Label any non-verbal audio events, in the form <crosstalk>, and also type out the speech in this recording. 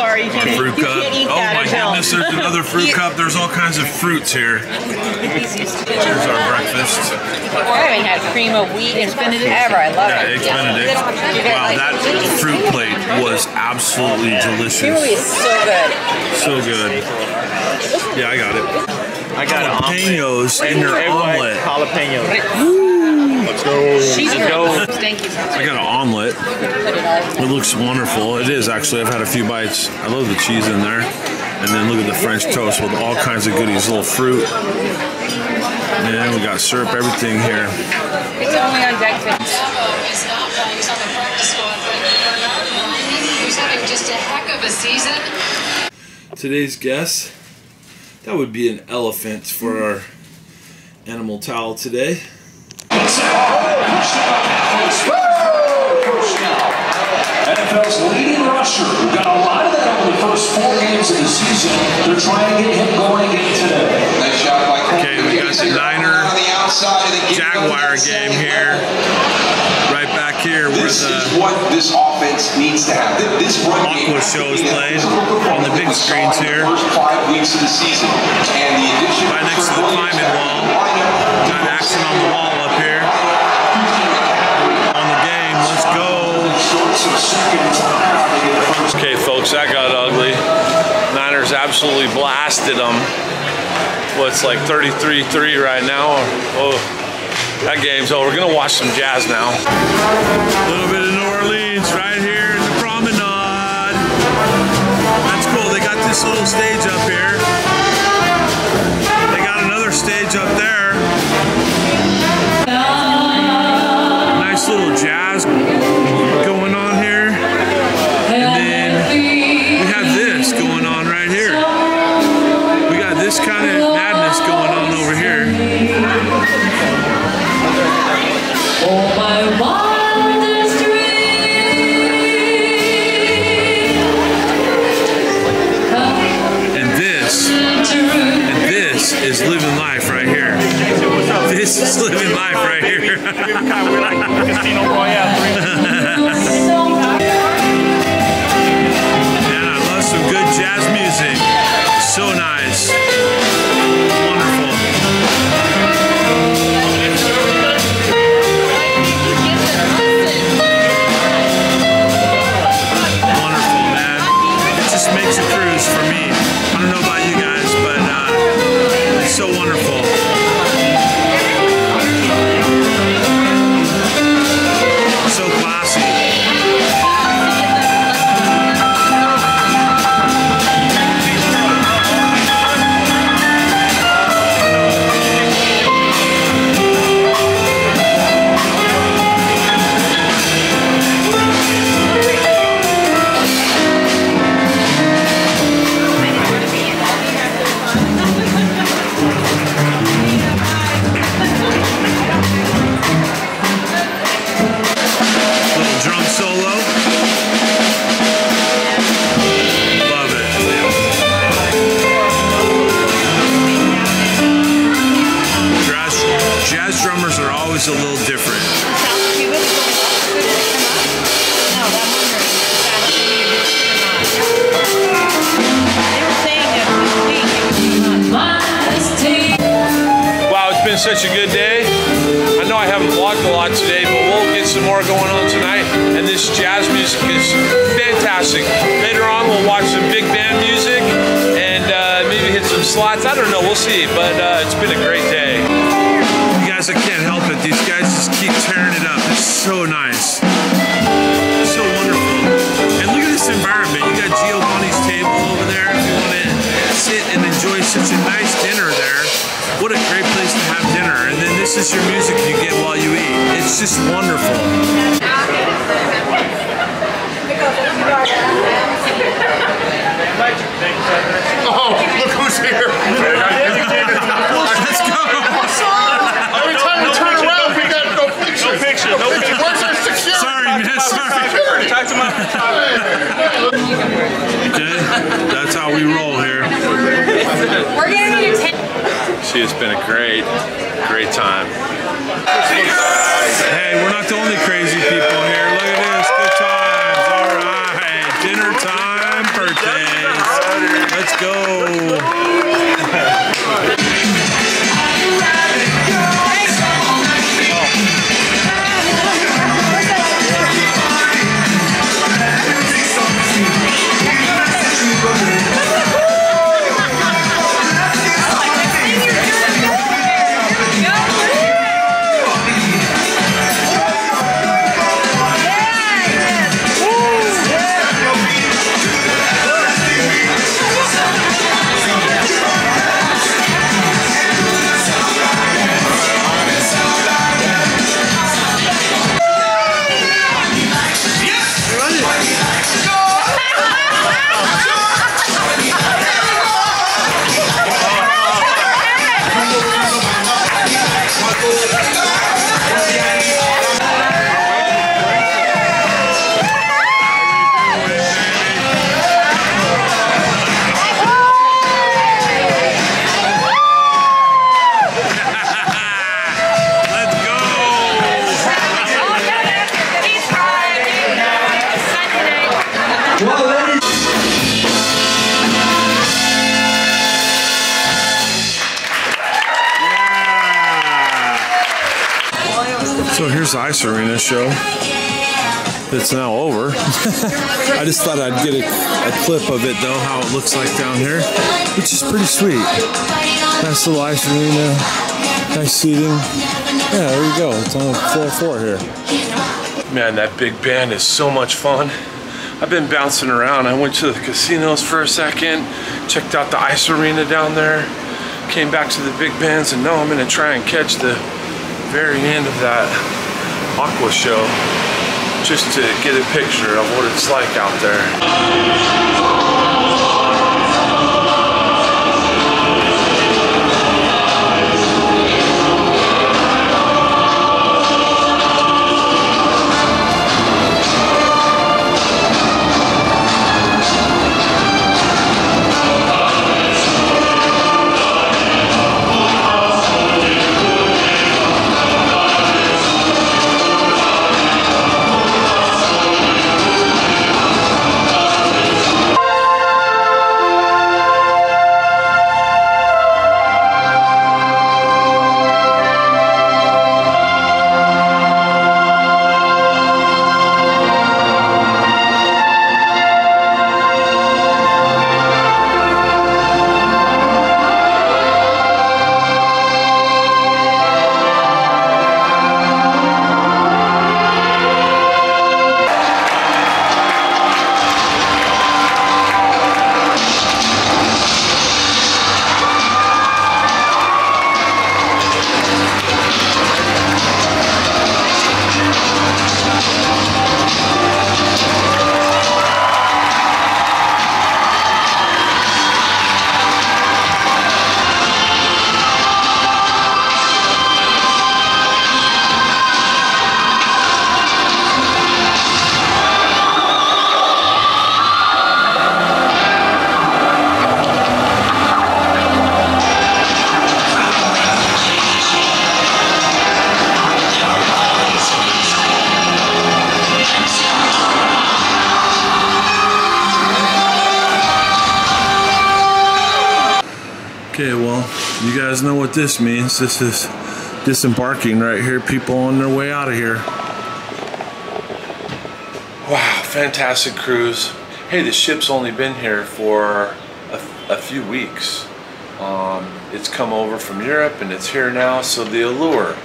sorry, you can't, Fruit you cup. can't eat Oh that my at goodness, there's another fruit <laughs> cup. There's all kinds of fruits here. Here's our breakfast. I haven't had cream of wheat and spinach ever. I love Yeah, it. eggs Benedict. Wow, that fruit plate was absolutely Cream of is so good. So good. Yeah, I got it. I got an omelet. Jalapenos in their Egg white omelet. jalapeno. She's Let's go. Thank you. I got an omelet. It looks wonderful. It is actually. I've had a few bites. I love the cheese in there. And then look at the French toast with all kinds of goodies, little fruit. And we got syrup, everything here. It's only on deck to is not playing. He's on the practice squad, but Bernard Riley, who's having just a heck of a season. Today's guess, that would be an elephant for our animal towel today. NFL's leading rusher, who got a lot of that over the first four games of the season. They're trying to get him going again today. Nice shot by Okay, we got the Niner on the outside and then get it on the Jaguar game here. Right back here where This is the what this offense needs to have. This run game Aqua show is be that playing physical on the big performance we saw screens here. First five weeks of the season, and the addition Right of next to the Williams climbing wall. lineup got action on the wall up here. That got ugly. Niners absolutely blasted them. What's like 33-3 right now? Oh, that game's over. We're gonna watch some jazz now. A little bit of this is living life right here. This is living life right here. <laughs> <laughs> such a good day. I know I haven't vlogged a lot today, but we'll get some more going on tonight. And this jazz music is fantastic. Later on, we'll watch some big band music and uh, maybe hit some slots. I don't know, we'll see. But uh, it's been a great day. You guys, I can't help it. These guys just keep tearing it up. It's so nice. It's just wonderful. Oh, look who's here. Let's go. Every time we turn around, we got no pictures. No picture, no picture. Where's our security? Sorry, man. Sorry. Talk to my. Okay. That's how we roll here. We're gonna need. She has been a great, great time. Hey, we're not the only crazy people here. Look at this. Good times. All right. Dinner time. tanks. Let's go. Ice Arena show. It's now over. I just thought I'd get a, a clip of it though, how it looks like down here, which is pretty sweet. Nice little Ice Arena, nice seating. Yeah, there you go. It's on floor four here. Man, that big band is so much fun. I've been bouncing around. I went to the casinos for a second, checked out the ice arena down there, came back to the big bands, and now I'm gonna try and catch the very end of that aqua show just to get a picture of what it's like out there. You guys know what this means. This is disembarking right here. People on their way out of here. Wow, fantastic cruise. Hey, the ship's only been here for a, a few weeks. Um, it's come over from Europe and it's here now, so the Allure